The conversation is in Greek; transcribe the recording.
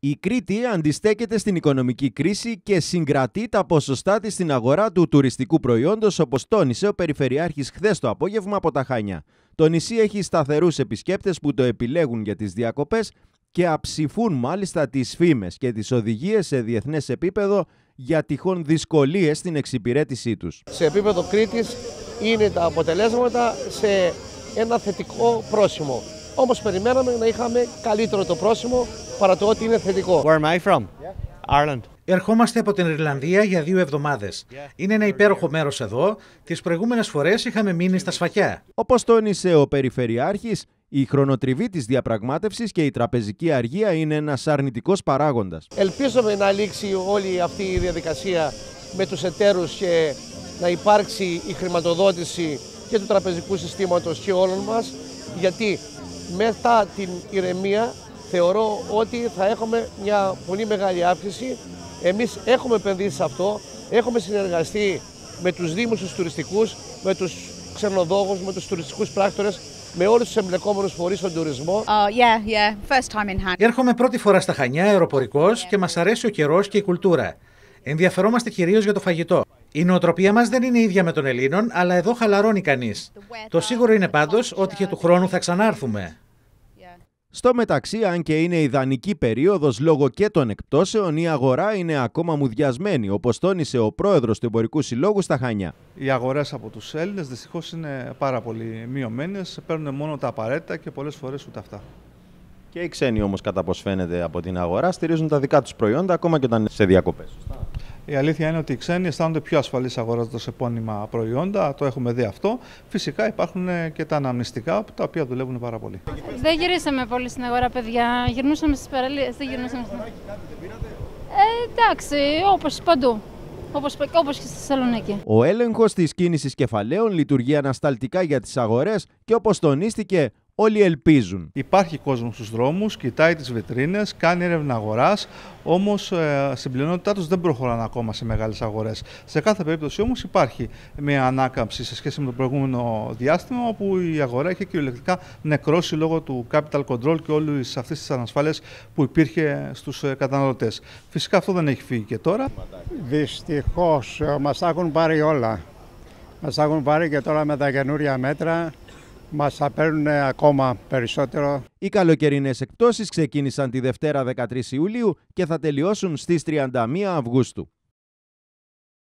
Η Κρήτη αντιστέκεται στην οικονομική κρίση και συγκρατεί τα ποσοστά της στην αγορά του τουριστικού προϊόντος όπως τόνισε ο Περιφερειάρχης χθες το απόγευμα από τα Χάνια. Το νησί έχει σταθερούς επισκέπτες που το επιλέγουν για τις διακοπές και αψηφούν μάλιστα τις φήμες και τις οδηγίες σε διεθνές επίπεδο για τυχόν δυσκολίες στην εξυπηρέτησή τους. Σε επίπεδο Κρήτης είναι τα αποτελέσματα σε ένα θετικό πρόσημο. Όμω περιμέναμε να είχαμε καλύτερο το πρόσημο παρά το ότι είναι θετικό. Where am I from? Ireland. Ερχόμαστε από την Ιρλανδία για δύο εβδομάδες. Είναι ένα υπέροχο μέρος εδώ. Τις προηγούμενες φορές είχαμε μείνει στα σφακιά. Όπως τόνισε ο Περιφερειάρχης, η χρονοτριβή της διαπραγμάτευσης και η τραπεζική αργία είναι ένας αρνητικός παράγοντας. Ελπίζουμε να λήξει όλη αυτή η διαδικασία με τους εταίρους και να υπάρξει η χρηματοδότηση και του τραπεζικού συστήματος και όλων μας γιατί μετά την ηρεμία θεωρώ ότι θα έχουμε μια πολύ μεγάλη αύξηση. Εμείς έχουμε επενδύσει σε αυτό, έχουμε συνεργαστεί με τους δήμους τους τουριστικούς, με τους ξενοδόχους, με τους τουριστικούς πράκτορες, με όλους τους εμπλεκόμενους φορείς στον τουρισμό. Oh, yeah, yeah. First time in Έρχομαι πρώτη φορά στα Χανιά αεροπορικός και μας αρέσει ο καιρός και η κουλτούρα. Ενδιαφερόμαστε κυρίως για το φαγητό. Η νοοτροπία μας δεν είναι ίδια με των Ελλήνων, αλλά εδώ χαλαρώνει κανείς. Το σίγουρο είναι πάντως ότι και του χρόνου θα ξανάρθουμε. Στο μεταξύ, αν και είναι ιδανική περίοδος λόγω και των εκπτώσεων, η αγορά είναι ακόμα μουδιασμένη, όπως τόνισε ο πρόεδρος του Εμπορικού Συλλόγου στα Χανιά. Οι αγορές από τους Έλληνες δυστυχώς είναι πάρα πολύ μειωμένες, παίρνουν μόνο τα απαραίτητα και πολλές φορές ούτε αυτά. Και οι ξένοι όμως, κατά πώς φαίνεται από την αγορά, στηρίζουν τα δικά τους προϊόντα ακόμα και όταν είναι σε διακοπές. Η αλήθεια είναι ότι οι ξένοι αισθάνονται πιο ασφαλείς αγοράζοντας επώνυμα προϊόντα. Το έχουμε δει αυτό. Φυσικά υπάρχουν και τα αναμνηστικά τα οποία δουλεύουν πάρα πολύ. Δεν γυρίσαμε πολύ στην αγορά, παιδιά. Γυρνούσαμε στις παραλίες. Δεν γυρνούσαμε στην Ε, εντάξει, όπως παντού. Όπως, όπως και στη Θεσσαλονίκη. Ο έλεγχος της κίνησης κεφαλαίων λειτουργεί ανασταλτικά για τις αγορές και όπως τονίστηκε Όλοι ελπίζουν. Υπάρχει κόσμος στους δρόμους, κοιτάει τις βιτρίνες, κάνει έρευνα αγοράς, όμως ε, στην πλειονότητά τους δεν προχωράνε ακόμα σε μεγάλες αγορές. Σε κάθε περίπτωση όμως υπάρχει μια ανάκαμψη σε σχέση με το προηγούμενο διάστημα, όπου η αγορά είχε κυριολεκτικά νεκρώσει λόγω του capital control και όλης αυτής της ανασφάλειας που υπήρχε στους ε, καταναλωτές. Φυσικά αυτό δεν έχει φύγει και τώρα. Δυστυχώς ε, μας έχουν πάρει όλα. Μας έχουν πάρει και τώρα με τα καινούρια μέτρα μας θα παίρνουν ακόμα περισσότερο. Οι καλοκαιρινές εκπτώσεις ξεκίνησαν τη Δευτέρα 13 Ιουλίου και θα τελειώσουν στις 31 Αυγούστου.